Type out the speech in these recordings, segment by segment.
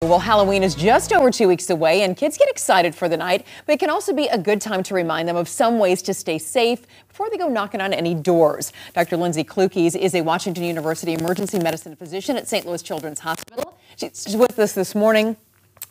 Well, Halloween is just over two weeks away, and kids get excited for the night, but it can also be a good time to remind them of some ways to stay safe before they go knocking on any doors. Dr. Lindsay Clukies is a Washington University emergency medicine physician at St. Louis Children's Hospital. She's with us this morning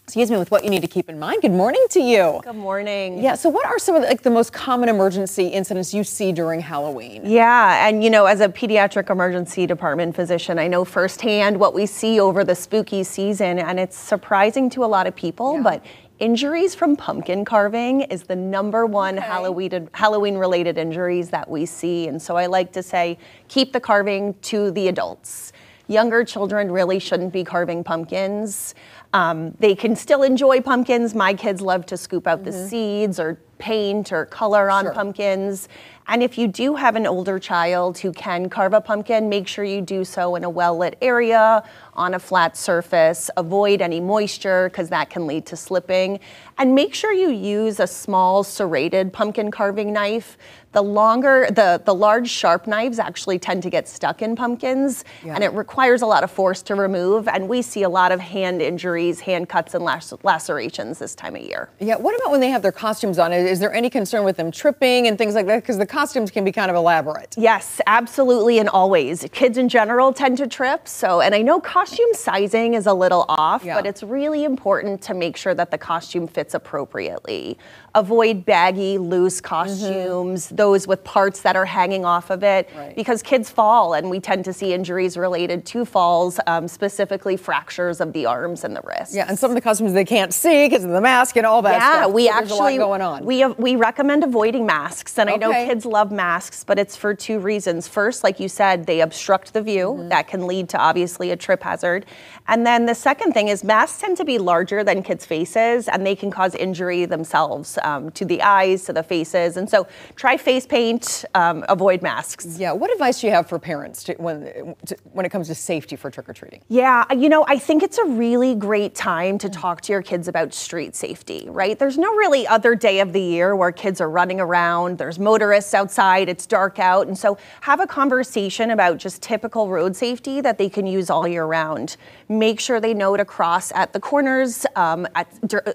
excuse me, with what you need to keep in mind. Good morning to you. Good morning. Yeah, so what are some of the, like the most common emergency incidents you see during Halloween? Yeah, and you know, as a pediatric emergency department physician, I know firsthand what we see over the spooky season, and it's surprising to a lot of people, yeah. but injuries from pumpkin carving is the number one okay. Halloween Halloween related injuries that we see. And so I like to say keep the carving to the adults. Younger children really shouldn't be carving pumpkins. Um, they can still enjoy pumpkins. My kids love to scoop out mm-hmm. the seeds or paint or color on sure. pumpkins. And if you do have an older child who can carve a pumpkin, make sure you do so in a well lit area on a flat surface. Avoid any moisture because that can lead to slipping. And make sure you use a small serrated pumpkin carving knife. The longer, the, the large sharp knives actually tend to get stuck in pumpkins yeah. and it requires a lot of force to remove. And we see a lot of hand injuries, hand cuts, and lacerations this time of year. Yeah, what about when they have their costumes on? Is there any concern with them tripping and things like that? Because the costumes can be kind of elaborate. Yes, absolutely, and always. Kids in general tend to trip. So, and I know costume sizing is a little off, yeah. but it's really important to make sure that the costume fits appropriately. Avoid baggy, loose costumes, mm-hmm. those with parts that are hanging off of it, right. because kids fall, and we tend to see injuries related to falls, um, specifically fractures of the arms and the wrists. Yeah, and some of the costumes they can't see because of the mask and all that yeah, stuff. we so actually going on. We have, we recommend avoiding masks, and. I know kids love masks, but it's for two reasons. First, like you said, they obstruct the view. Mm-hmm. That can lead to obviously a trip hazard. And then the second thing is masks tend to be larger than kids' faces, and they can cause injury themselves um, to the eyes, to the faces. And so try face paint, um, avoid masks. Yeah. What advice do you have for parents to, when to, when it comes to safety for trick or treating? Yeah. You know, I think it's a really great time to talk to your kids about street safety. Right. There's no really other day of the year where kids are running around. There's motorists outside. It's dark out, and so have a conversation about just typical road safety that they can use all year round make sure they know to cross at the corners, um, at,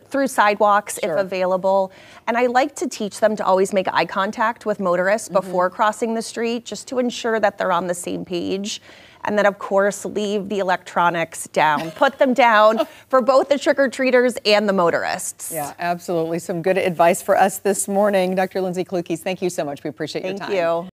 through sidewalks sure. if available. And I like to teach them to always make eye contact with motorists mm-hmm. before crossing the street, just to ensure that they're on the same page. And then, of course, leave the electronics down. Put them down for both the trick or treaters and the motorists. Yeah, absolutely. Some good advice for us this morning. Dr. Lindsay Clukies, thank you so much. We appreciate thank your time. Thank you.